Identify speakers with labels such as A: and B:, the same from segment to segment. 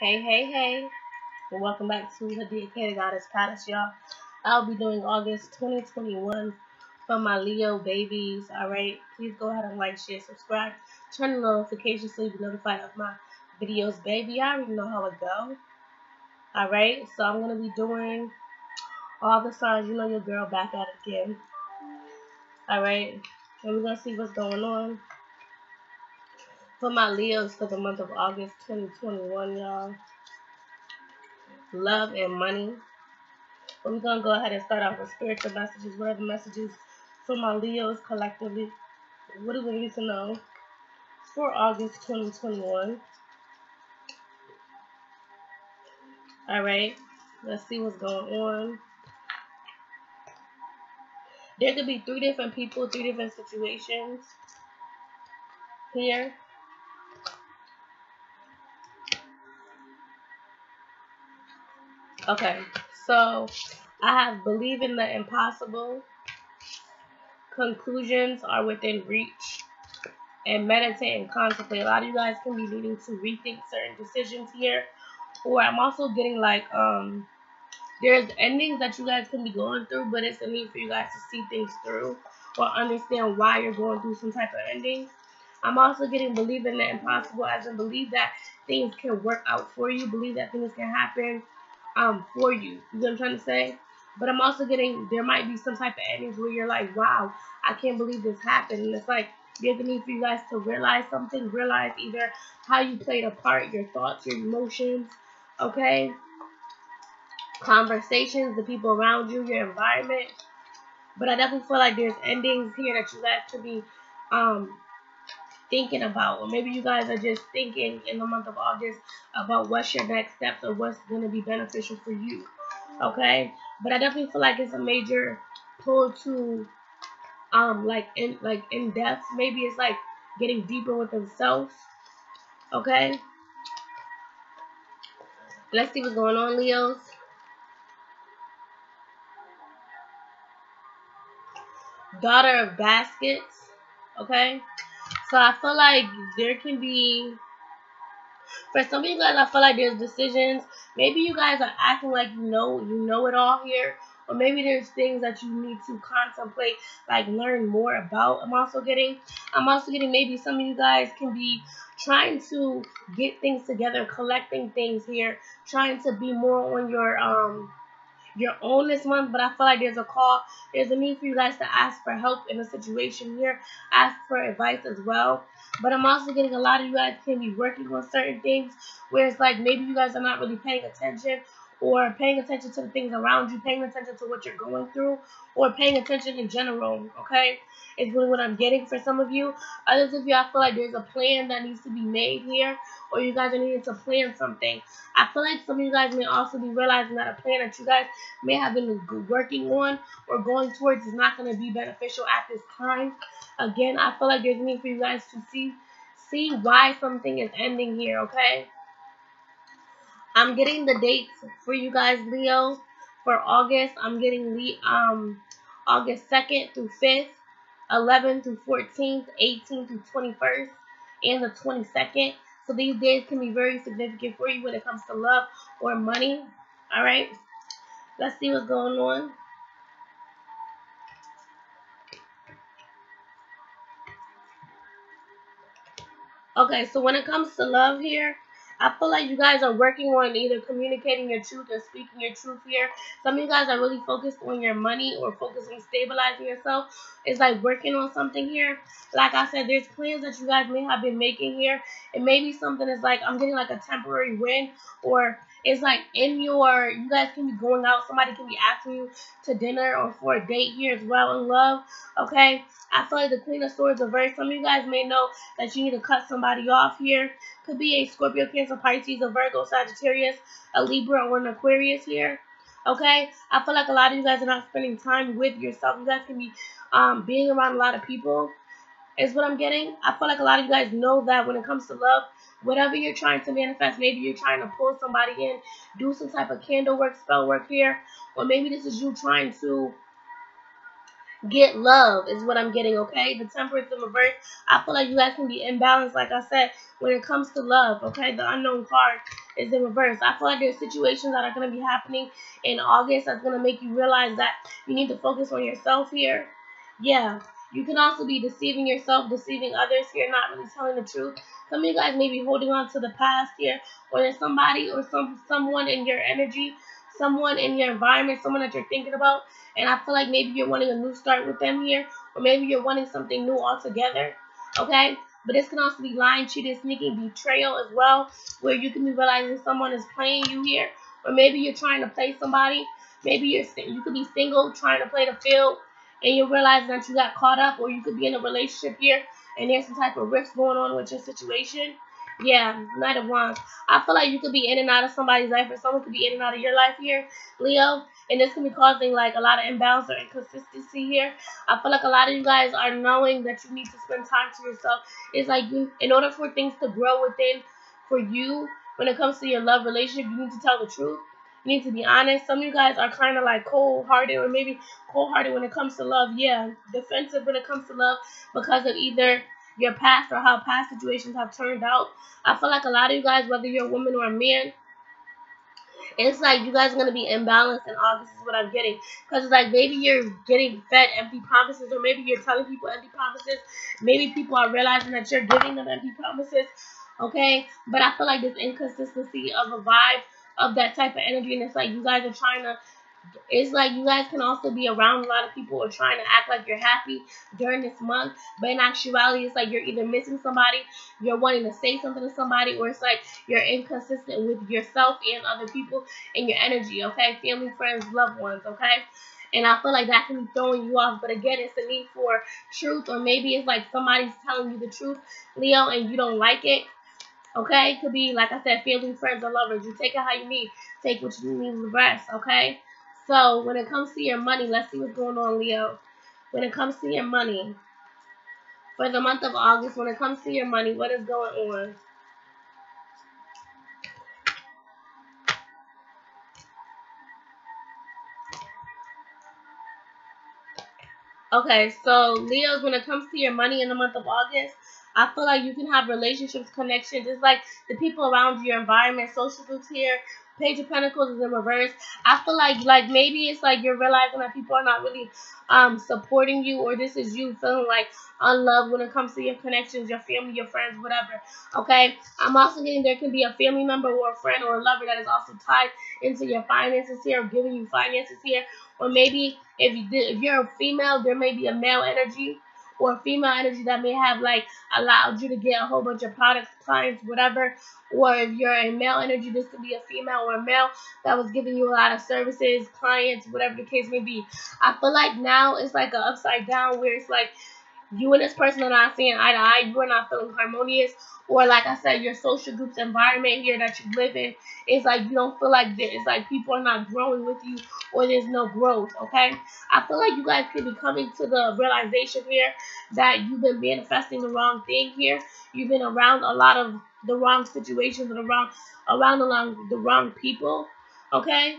A: Hey, hey, hey. And welcome back to the Dedicated Goddess Palace, y'all. I'll be doing August 2021 for my Leo babies. Alright, please go ahead and like, share, subscribe. Turn the notifications so you be notified of my videos, baby. I already know how it go. Alright, so I'm going to be doing all the signs. You know your girl back at it again. Alright, and we're going to see what's going on for my Leos for the month of August 2021, y'all. Love and money. We're going to go ahead and start off with spiritual messages. What are the messages for my Leos collectively? What do we need to know for August 2021? Alright, let's see what's going on. There could be three different people, three different situations here. Okay, so I have believe in the impossible. Conclusions are within reach. And meditate and contemplate. A lot of you guys can be needing to rethink certain decisions here. Or I'm also getting like um there's endings that you guys can be going through, but it's a need for you guys to see things through or understand why you're going through some type of ending. I'm also getting believe in the impossible as in believe that things can work out for you, believe that things can happen um for you. You know what I'm trying to say? But I'm also getting there might be some type of endings where you're like, wow, I can't believe this happened. And it's like there's a need for you guys to realize something, realize either how you played a part, your thoughts, your emotions, okay? Conversations, the people around you, your environment. But I definitely feel like there's endings here that you guys could be um thinking about. Or maybe you guys are just thinking in the month of August about what's your next steps or what's going to be beneficial for you. Okay? But I definitely feel like it's a major pull to um like in like in depth. Maybe it's like getting deeper with themselves. Okay? Let's see what's going on, Leos. Daughter of baskets. Okay? So I feel like there can be for some of you guys I feel like there's decisions. Maybe you guys are acting like you know you know it all here. Or maybe there's things that you need to contemplate, like learn more about. I'm also getting I'm also getting maybe some of you guys can be trying to get things together, collecting things here, trying to be more on your um your own this month, but I feel like there's a call, there's a need for you guys to ask for help in a situation here, ask for advice as well. But I'm also getting a lot of you guys can be working on certain things where it's like maybe you guys are not really paying attention or paying attention to the things around you, paying attention to what you're going through, or paying attention in general, okay? Is really what I'm getting for some of you. Others of you, I feel like there's a plan that needs to be made here, or you guys are needing to plan something. I feel like some of you guys may also be realizing that a plan that you guys may have been working on or going towards is not going to be beneficial at this time. Again, I feel like there's a need for you guys to see see why something is ending here, okay? I'm getting the dates for you guys, Leo, for August. I'm getting the um August 2nd through 5th, 11th through 14th, 18th through 21st, and the 22nd. So these days can be very significant for you when it comes to love or money. All right, let's see what's going on. Okay, so when it comes to love here, I feel like you guys are working on either communicating your truth or speaking your truth here. Some of you guys are really focused on your money or focused on stabilizing yourself. It's like working on something here. Like I said, there's plans that you guys may have been making here. It may be something that's like I'm getting like a temporary win or it's like in your you guys can be going out somebody can be asking you to dinner or for a date here as well in love okay i feel like the queen of swords reversed some of you guys may know that you need to cut somebody off here could be a scorpio cancer pisces a virgo sagittarius a libra or an aquarius here okay? I feel like a lot of you guys are not spending time with yourself. You guys can be um, being around a lot of people is what i'm getting. I feel like a lot of you guys know that when it comes to love whatever you're trying to manifest, maybe you're trying to pull somebody in, do some type of candle work, spell work here, or maybe this is you trying to get love is what I'm getting, okay? The temperance in reverse. I feel like you guys can be imbalanced, like I said, when it comes to love, okay? The unknown card is in reverse. I feel like there's situations that are going to be happening in August that's going to make you realize that you need to focus on yourself here. Yeah. You can also be deceiving yourself, deceiving others here, not really telling the truth. Some of you guys may be holding on to the past here, or there's somebody or some someone in your energy, someone in your environment, someone that you're thinking about, and I feel like maybe you're wanting a new start with them here, or maybe you're wanting something new altogether. Okay? But this can also be lying, cheating, sneaking, betrayal as well, where you can be realizing someone is playing you here, or maybe you're trying to play somebody. Maybe you're you could be single, trying to play the field, and you realize that you got caught up, or you could be in a relationship here, and there's some type of rift going on with your situation. Yeah, Knight of Wands. I feel like you could be in and out of somebody's life, or someone could be in and out of your life here, Leo. And this can be causing like a lot of imbalance or inconsistency here. I feel like a lot of you guys are knowing that you need to spend time to yourself. It's like you, in order for things to grow within for you, when it comes to your love relationship, you need to tell the truth. You need to be honest. Some of you guys are kind of like cold hearted or maybe cold hearted when it comes to love. Yeah, defensive when it comes to love because of either your past or how past situations have turned out. I feel like a lot of you guys, whether you're a woman or a man, it's like you guys are gonna be imbalanced in August is what I'm getting. Because it's like maybe you're getting fed empty promises, or maybe you're telling people empty promises. Maybe people are realizing that you're giving them empty promises. Okay, but I feel like this inconsistency of a vibe of that type of energy, and it's like you guys are trying to it's like you guys can also be around a lot of people or trying to act like you're happy during this month, but in actuality, it's like you're either missing somebody, you're wanting to say something to somebody, or it's like you're inconsistent with yourself and other people and your energy, okay? Family, friends, loved ones, okay? And I feel like that can be throwing you off. But again, it's a need for truth, or maybe it's like somebody's telling you the truth, Leo, and you don't like it. Okay? It could be, like I said, family, friends, or lovers. You take it how you need. Take what you need the rest, okay? So when it comes to your money, let's see what's going on, Leo. When it comes to your money, for the month of August, when it comes to your money, what is going on? Okay, so Leos, when it comes to your money in the month of August, I feel like you can have relationships, connections, just like the people around you, your environment, social groups here, Page of Pentacles is in reverse. I feel like like maybe it's like you're realizing that people are not really um supporting you or this is you feeling like unloved when it comes to your connections, your family, your friends, whatever. Okay. I'm also getting there can be a family member or a friend or a lover that is also tied into your finances here, or giving you finances here. Or maybe if you if you're a female, there may be a male energy or female energy that may have like allowed you to get a whole bunch of products, clients, whatever. Or if you're a male energy, this could be a female or a male that was giving you a lot of services, clients, whatever the case may be. I feel like now it's like an upside down where it's like you and this person are not seeing eye to eye, you are not feeling harmonious, or like I said, your social group's environment here that you live in, it's like you don't feel like this. It's like people are not growing with you, or there's no growth. Okay, I feel like you guys could be coming to the realization here that you've been manifesting the wrong thing here. You've been around a lot of the wrong situations and around around along the wrong people. Okay,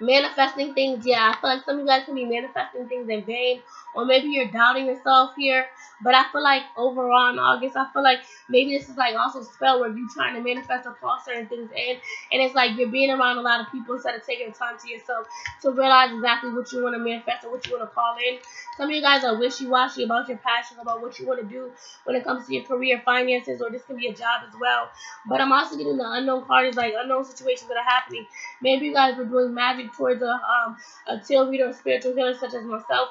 A: manifesting things, yeah, I feel like some of you guys can be manifesting things in vain, or maybe you're doubting yourself here. But I feel like overall in August, I feel like maybe this is like also a spell where you're trying to manifest or call certain things in, and it's like you're being around a lot of people instead of taking the time to yourself to realize exactly what you want to manifest or what you want to call in. Some of you guys are wishy-washy about your passion, about what you want to do when it comes to your career, finances, or this can be a job as well. But I'm also getting the unknown cards, like unknown situations that are happening. Maybe you guys were doing magic towards a um a tarot reader or spiritual healer such as myself.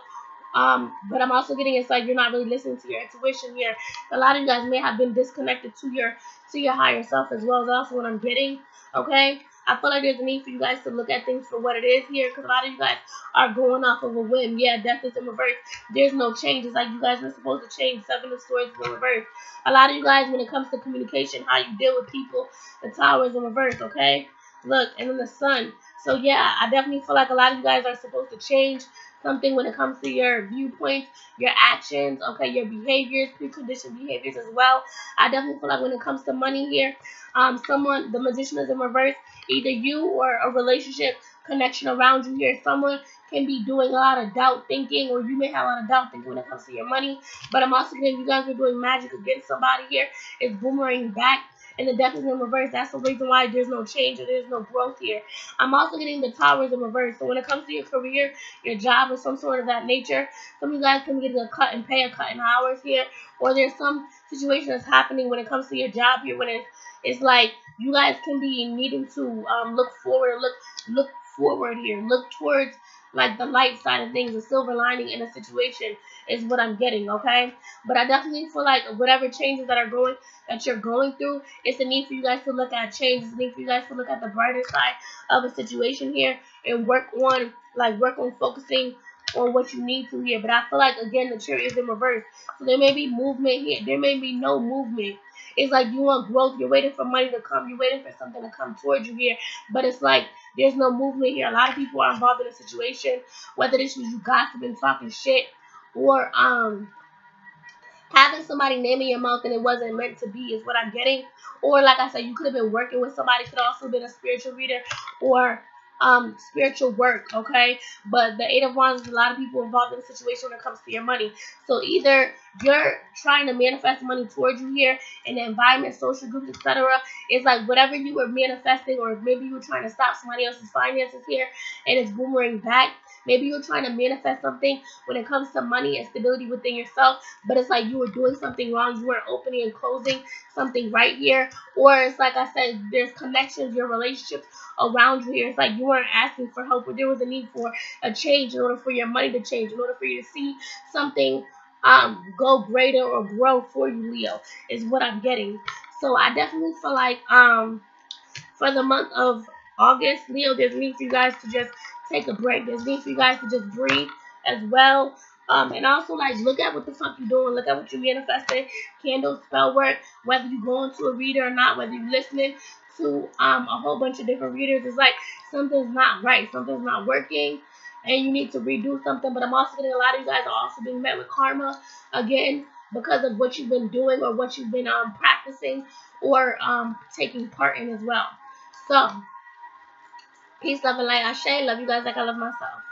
A: Um, but I'm also getting it's like you're not really listening to your intuition here. A lot of you guys may have been disconnected to your to your higher self as well. as also what I'm getting. Okay. I feel like there's a need for you guys to look at things for what it is here, because a lot of you guys are going off of a whim. Yeah, death is in reverse. There's no change. It's like you guys are supposed to change. Seven of Swords is in reverse. A lot of you guys, when it comes to communication, how you deal with people, the Tower is in reverse. Okay, look, and then the Sun. So yeah, I definitely feel like a lot of you guys are supposed to change something when it comes to your viewpoints, your actions, okay, your behaviors, preconditioned behaviors as well. I definitely feel like when it comes to money here, um, someone, the magician is in reverse, either you or a relationship connection around you here, someone can be doing a lot of doubt thinking, or you may have a lot of doubt thinking when it comes to your money. But I'm also getting you guys are doing magic against somebody here. It's boomerang back and the death is in reverse. That's the reason why there's no change or there's no growth here. I'm also getting the towers in reverse. So when it comes to your career, your job, or some sort of that nature, some of you guys can get a cut and pay, a cut in hours here, or there's some situation that's happening when it comes to your job here when it's, it's like you guys can be needing to um, look forward, look look forward here, look towards like the light side of things, the silver lining in a situation is what I'm getting, okay? But I definitely feel like whatever changes that are going that you're going through, it's a need for you guys to look at changes, a need for you guys to look at the brighter side of a situation here and work on like work on focusing on what you need to here. But I feel like again the chariot is in reverse. So there may be movement here. There may be no movement. It's like you want growth. You're waiting for money to come. You're waiting for something to come towards you here. But it's like there's no movement here. A lot of people are involved in a situation, whether this was you gossiping, talking shit, or um having somebody name in your mouth and it wasn't meant to be is what I'm getting. Or like I said, you could have been working with somebody, could also been a spiritual reader or um spiritual work, okay? But the eight of wands a lot of people involved in the situation when it comes to your money. So either you're trying to manifest money towards you here in the environment, social groups, etc. It's like whatever you were manifesting, or maybe you were trying to stop somebody else's finances here and it's boomerang back. Maybe you're trying to manifest something when it comes to money and stability within yourself, but it's like you were doing something wrong. You weren't opening and closing something right here. Or it's like I said, there's connections, your relationships around you here. It's like you weren't asking for help, but there was a need for a change in order for your money to change, in order for you to see something um, go greater or grow for you, Leo, is what I'm getting. So I definitely feel like um, for the month of August, Leo, there's need for you guys to just take a break. There's need for you guys to just breathe as well. Um, and also, like, look at what the fuck you're doing. Look at what you're manifesting. Candle spell work. Whether you're going to a reader or not. Whether you're listening to um, a whole bunch of different readers. It's like something's not right. Something's not working. And you need to redo something. But I'm also getting a lot of you guys are also being met with karma. Again, because of what you've been doing or what you've been um, practicing or um, taking part in as well. So, peace, love, and light. I Love you guys like I love myself.